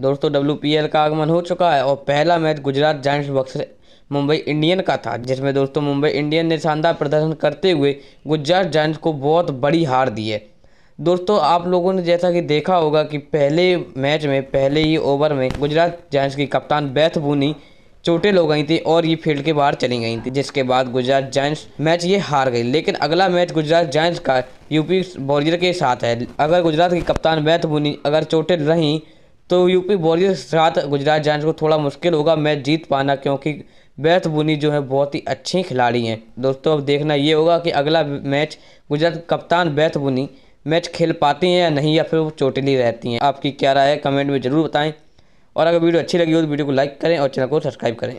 दोस्तों WPL का आगमन हो चुका है और पहला मैच गुजरात जायंट्स बक्सर मुंबई इंडियन का था, जिसमें दोस्तों मुंबई इंडियन ने शानदार प्रदर्शन करते हुए गुजरात जायंट्स को बहुत बड़ी हार दी है। दोस्तों, आप लोगों ने जैसा कि देखा होगा कि पहले मैच में, पहले ही ओवर में गुजरात जायंट्स की कप्तान बैथ बुनी चोटें हो गई थी और ये फ़ील्ड के बाहर चली गई थी, जिसके बाद गुजरात जायंट्स मैच ये हार गई। लेकिन अगला मैच गुजरात जायंट्स का यूपी वॉरियर के साथ है। अगर गुजरात की कप्तान बैथ बुनी अगर चोटें रहीं तो यूपी वॉरियर्स के साथ गुजरात जायंट्स को थोड़ा मुश्किल होगा, मैच जीत पाना, क्योंकि बैथ बुनी जो है बहुत ही अच्छे खिलाड़ी हैं। दोस्तों, अब देखना ये होगा कि अगला मैच गुजरात कप्तान बैथ बुनी मैच खेल पाती हैं या नहीं, या फिर वो चोटिली रहती हैं। आपकी क्या राय है, कमेंट में ज़रूर बताएँ। और अगर वीडियो अच्छी लगी हो तो वीडियो को लाइक करें और चैनल को सब्सक्राइब करें।